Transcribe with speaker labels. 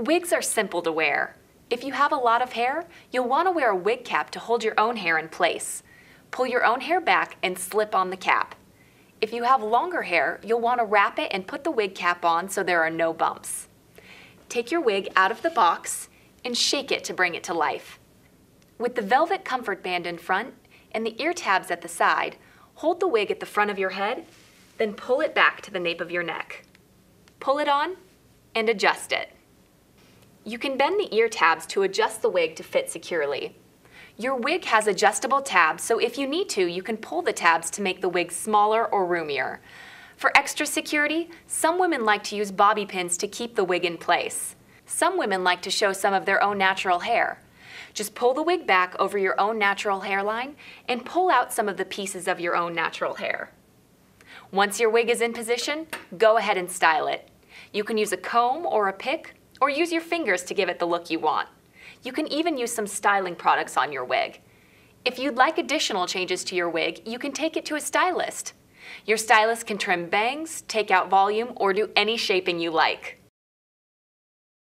Speaker 1: Wigs are simple to wear. If you have a lot of hair, you'll want to wear a wig cap to hold your own hair in place. Pull your own hair back and slip on the cap. If you have longer hair, you'll want to wrap it and put the wig cap on so there are no bumps. Take your wig out of the box and shake it to bring it to life. With the velvet comfort band in front and the ear tabs at the side, hold the wig at the front of your head, then pull it back to the nape of your neck. Pull it on and adjust it. You can bend the ear tabs to adjust the wig to fit securely. Your wig has adjustable tabs, so if you need to, you can pull the tabs to make the wig smaller or roomier. For extra security, some women like to use bobby pins to keep the wig in place. Some women like to show some of their own natural hair. Just pull the wig back over your own natural hairline and pull out some of the pieces of your own natural hair. Once your wig is in position, go ahead and style it. You can use a comb or a pick, or use your fingers to give it the look you want. You can even use some styling products on your wig. If you'd like additional changes to your wig, you can take it to a stylist. Your stylist can trim bangs, take out volume, or do any shaping you like.